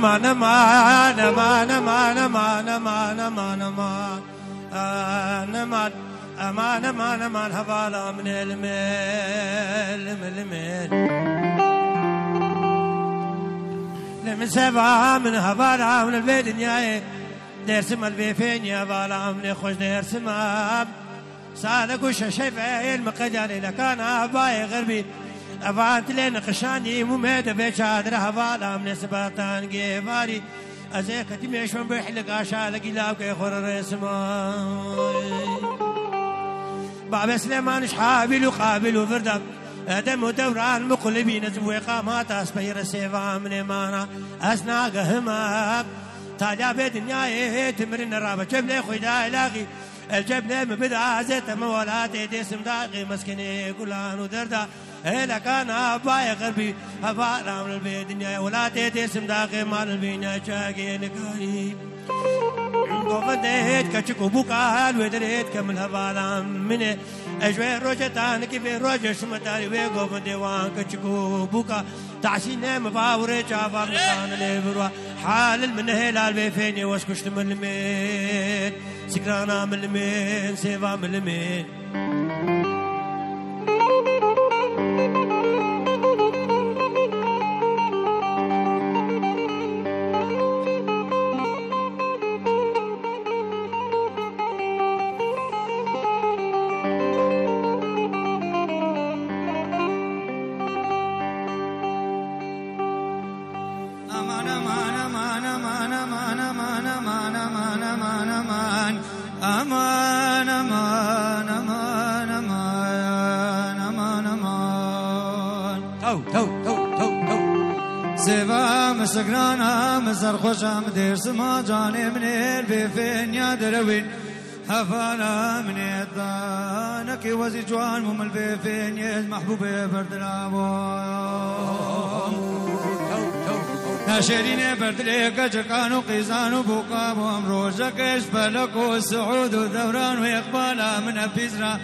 أمان أمان أمان أمان أمان أمان أمان أمان أمان أمان أمان هفالا من الميل من الميل من سبعة من هفالا من البيت دنياي دير سما البيفين يا بالا من خوش دير سما سالك وش شايفه المقدار لكان باي غربي ئەوان لێ نەخشانی مومێ دەبێت چادرە هەواڵا منێ سباتان گێواری ئەزێ کەتیمێشم بێ لە گاشا لەگی لاوکێ خۆرە ڕێسمە بابێ سلێمانش حابل و قابل و بردەم ئەدەم و دەوران مقلبی نەزم وێ قامات ئەسپەیرە سێوا منێمانە ئەس ناگە هەمە تالا بێ دنیاێ هێ تمرن ڕابە چێ لێ خۆیدا لاغی الجبل مبدع زيت مولاتي دي سمداغي مسكني قلان ودردا هلا كان أبايا غربي، أبا رام البي ولا تيتي سمداغي مال البينا شاقي نكاري قفدت كشكو بوكا ودريت كم الهبالام منه اجوي روجه تان كي شمتاري وي ديوان كچكو بوكا. تعشي نام باوري مكان لي حال المنهل البي فيني واش من المين سكرانا من المين سيفا من المين ئەو سێوا مەشەگرانە مەزەرخۆشم دێرسما جانێ منێر بێفێنیا دەرەوین هەفانە منێتدا نەکی وەزی جوان و من بێفێنێت مەحبوبێ بەردراوە. ناشێرینێ بەردرێکە جەکان و قیزان و بووقا بۆم ڕۆژەکەش بەلەک و سعود و دەوران و یەقبالا منە پیزرا.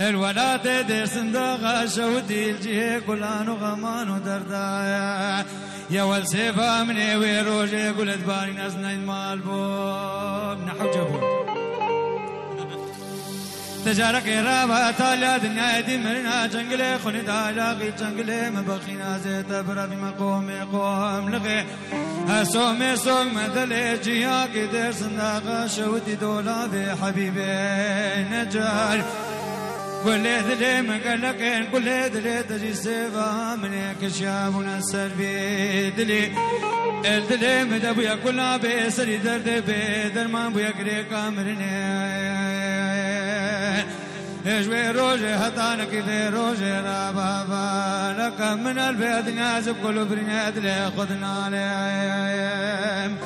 الولاد دير صندوق شودي الجيه كلان وغمان ودردايا يا والسيفا من ويروجي قلت باري نزنين مال بوب نحو جبوت تجارك رابا تالا دنيا دي مرنا جنگلي خوني دالاغي جنگلي مبخينا زيت برا بمقوم قوم لغي هسومي سوق مدلي جياك دير صنداق شودي دولا في حبيبي نجار ولاد لي ما قلقين ولاد لي تجي سيفا منك شاب ونسر في دلي. الدلي مدى بويا كل عبيس اللي درد بيدر ما بويا قريق امرني شوي روجي هطانك في روجي را بابا لك من البيت ناس بكل برنيت لي خذنا ليم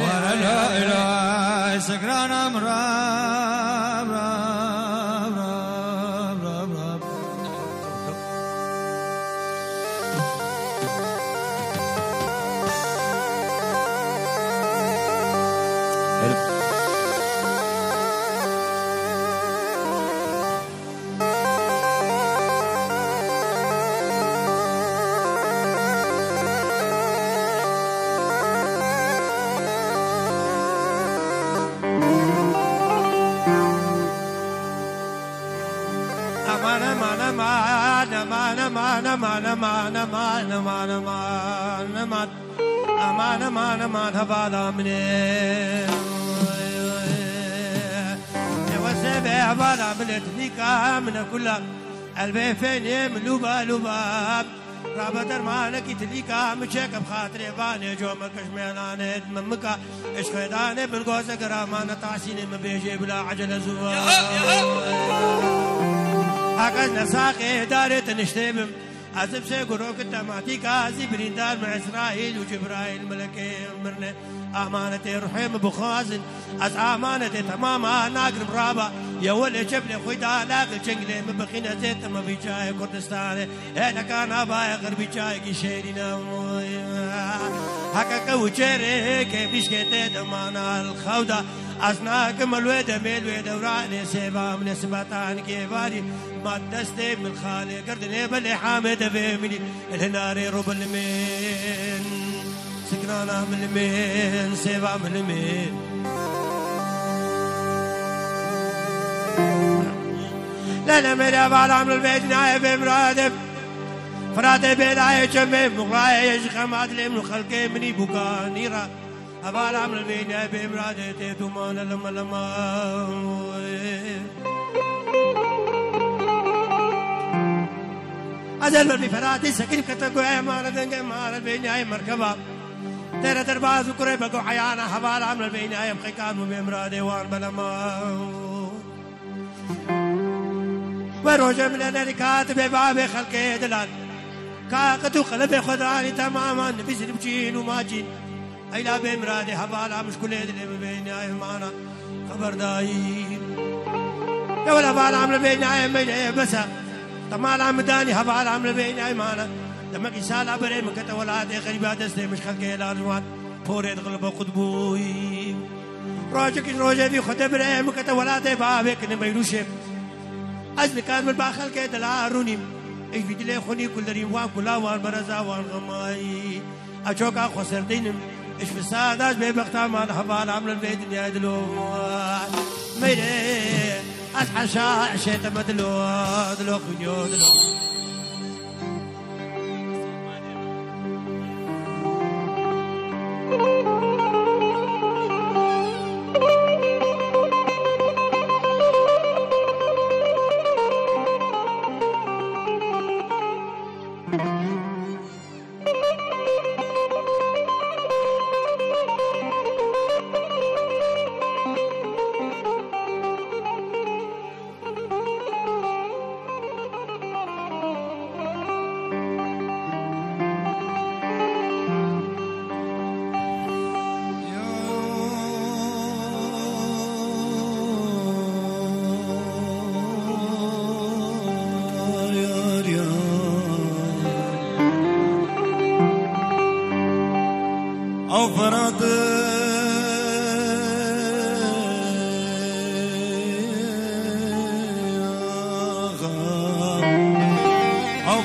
ورا لا إله سكران أمرا. أمان أمان أمان أمان أمان أمان أمان أمان أمان أمان أمان هفالا من وسبع هفالا من تنيكا من كل البيفين من لوبا لوبا رابط درمانك تليكا مشيك بخاطري باني جو مكش ميلاني ممكا اش خيداني بالقوزة قرامانة تعسيني مبيجي بلا عجلة زوار هكذا نساقي دارت نشتبم عزب سي قروك التماتيك عزي بريندار مع إسرائيل وجبرائيل ملكي مرنة أمانة رحيم بخازن أز أمانة تماما ناقر برابا يا ولي جبلي خويدا لاقل جنجلي مبخينا زيت ما في جاي كردستان هنا كان أبايا غربي جاي كيشيرينا هكا كوجيري كيفيش كيتي دمانا الخودة. أصناك ملويدة ميلويدة وراني سيبا من سباتان كيفاري ما دستي من خالي قردني بلي حامد فيمني الهناري رب المين سكنانا من المين سيبا من المين. لا لا مريا بالا من البيت نايب مرادب فرات بلا يجمع مغرايا يشخم عدل من خلقي مني بوكا نيرا أبال عمل بينا تيتو مانا لما لما أزل بي فراتي سكين كتر قوية مارا دنجة مارا بينا مركبا تیرا درباز کرے بگو حیانا حوال عمل بین آیم خیکانو بیمرا وان بلا ما وروجم لنا بے باب خلقي دلال كاكتو قلبي خضراني تماما بسر بجين وما جين. أي لا بمرادي حبالا مش كل يدلي ببيني آيه معنا خبر دايم. يا ولا بعد عمل بيني آيه ميلي بس طمال عم داني حبال عمل بيني آيه معنا لما قيسال عبري من ولا عادي غريبة دستي مش خلقي الأرجوان فوريد غلبة قطبوي روجك روجي في خد بري ولا عادي بابك نميروشي أجل كان من باخل كي دلاروني ایک ویدلی خونی کلری وا کلا وار برزا وار غمائی. اچوکا خسردینم اش في السادات بيبقتا ما الحبال عمل البيت يا دلوع ميري اصحى شاع شيت مدلوع دلوع دلوع مفردك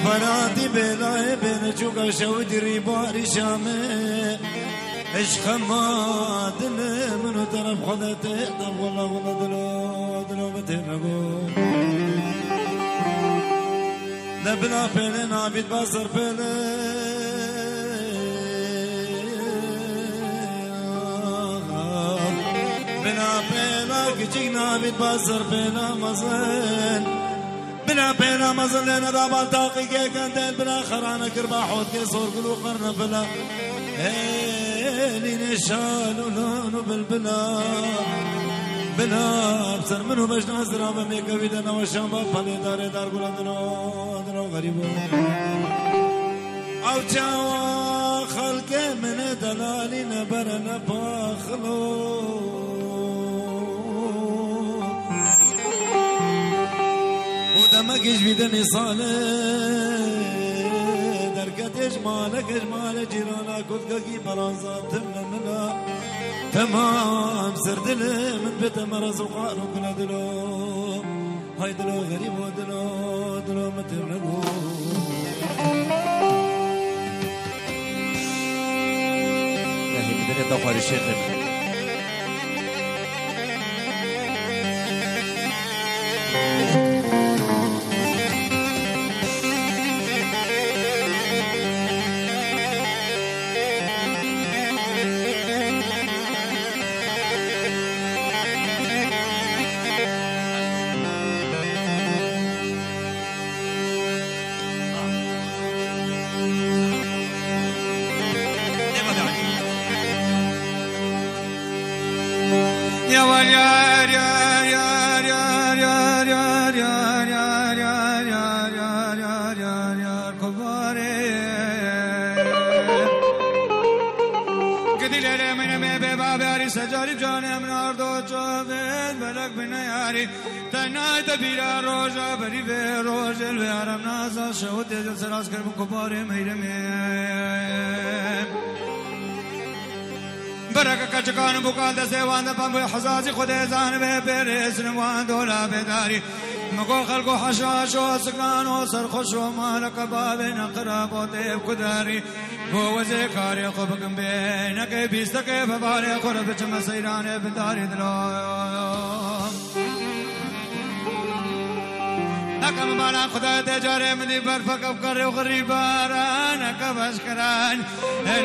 فرادي بلا ابن جوغا شود ريبار شامي اش خماد منو طرف خذتي طب والله والله دلو دلو بتنقو دبلا فيلن عبيد بصر فيلن بنا بنا گچینا بیت بازر بنا مزن. بنا بنا مزن لنا دابا تاقی که کندل بنا خرانا کربا حوت که صور قلو قرن بلا هیلی نشان و لون و بالبنا بنا بسر منو بجنا زرا و میکوی دنا و شنبا داره دار گلا دنو دنو غریبو او جاوا خلق من دلالی نبرن باخلو دمك جبدني صالح دركت اجمالك اجمال جيرانك وذكاكي برانزات تمننا تمام سردل من بيت مرز وقار وكنا دلو هاي دلو غريب ودلو دلو مترنبو لكن بدنا نتوقع للشيخ Yeah. برگ کچکان بکال دسته وان پم به حساسی خود زان به برسن وان دولا بداری. مگو خلقو حشاش و سکان و سرخوش و مالک باب نقراب و دیب کداری. بو وزه کاری خوب کم بیست که فراری خورب چم سیران بداری دلو اکم بالا خدا تجاره مدی بر فکف کر و غریباران اکم اشکران.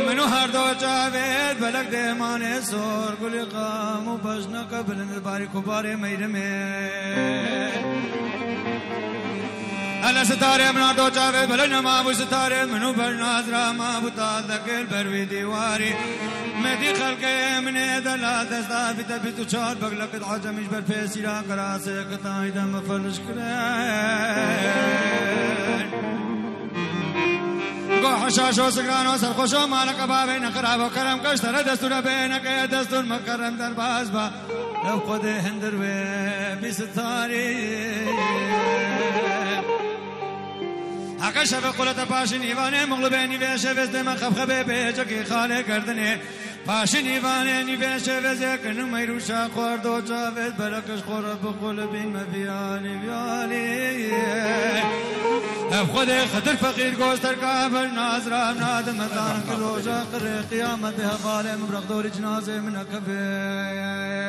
منو هر دو جاوید بلک دیمان سور گل قام و بجنک بلند بارے کبار میں. الا ستاره من دو چاوه بلنا ما بو منو بر ناز را ما تا دکل بر وی دیواری. مدی خلق من دلا دستا بی تبی تو چار بغلق عجمش بر پیسی را کراسه قطعی دم فلش کرن گو حشاش و سگران و سرخوش و مالک بابه نقراب و کرم کشتر دستور بینک دستور مکرم در باز با. لو خود هندر و بی ستاری شب قلت پاشن ایوانه مغلبه نیوشه وزده من خبخبه بیجا که خاله کردنه. ماشینی وانینی بیشه وزه کنم ای روشا دو تا ود برکش با بخول بین مبیانی بیالی اف خود خطر فقیر گوستر کابر نازرام نادم دان که روشا قره قیامت حوال مبرق دور جنازه من کبیر